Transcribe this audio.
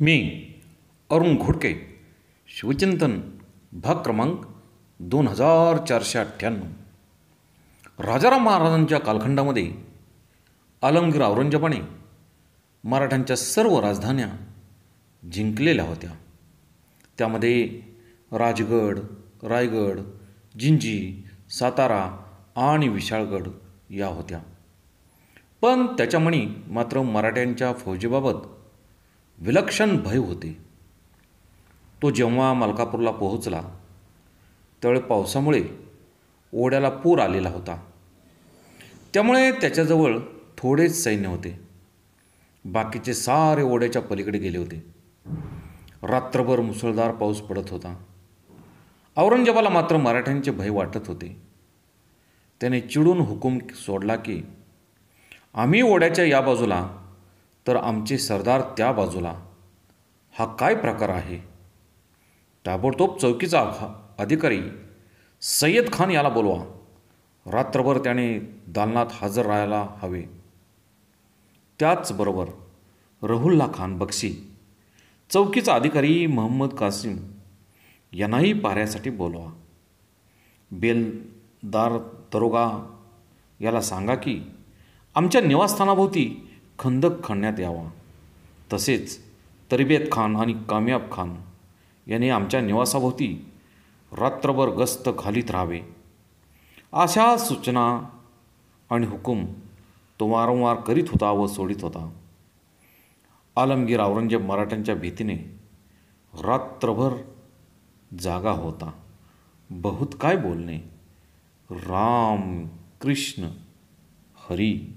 मी अरुण घोडके शिवचिंतन भाग क्रमांक दोन हजार चारशे अठ्ठ्याण्णव. राजाराम महाराजांच्या कालखंडामध्ये आलमगीर औरंगजेबाने मराठ्यांच्या सर्व राजधान्या जिंकलेल्या होत्या. त्यामध्ये राजगड रायगड जिंजी सातारा आणि विशाळगड या होत्या. पण त्याच्यामणी मात्र मराठ्यांच्या फौजेबाबत विलक्षण भय होते. तो जेव्हा मलकापूरला पोहोचला त्यावेळी पावसामुळे ओढ्याला पूर आलेला होता. त्यामुळे त्याच्याजवळ थोडेच सैन्य होते. बाकीचे सारे ओढ्याच्या पलीकडे गेले होते. रात्रभर मुसळधार पाऊस पडत होता. औरंगजेबाला मात्र मराठ्यांचे भय वाटत होते. त्याने चिडून हुकूम सोडला की आम्ही ओढ्याच्या या बाजूला तर आमचे सरदार त्या बाजूला. हा काय प्रकार आहे? ताबडतोब चौकीचा अधिकारी सय्यद खान याला बोलवा. रात्रभर त्याने दालनात हजर राहायला हवे. त्याचबरोबर रहुल्ला खान बक्षी चौकीचा अधिकारी महम्मद कासिम यांनाही पाहण्यासाठी बोलवा. बेलदार दरोगा याला सांगा की आमच्या निवासस्थानाभोवती खंदक खणण्यात यावा. तसेच तरबेत खान आणि कामयाब खान यांनी आमच्या निवासाभोवती रात्रभर गस्त घालीत राहावे. अशा सूचना आणि हुकूम तो वारंवार करीत होता व सोडित होता. आलमगीर औरंगजेब मराठ्यांच्या भीतीने रात्रभर जागा होता. बहुत काय बोलणे? राम कृष्ण हरी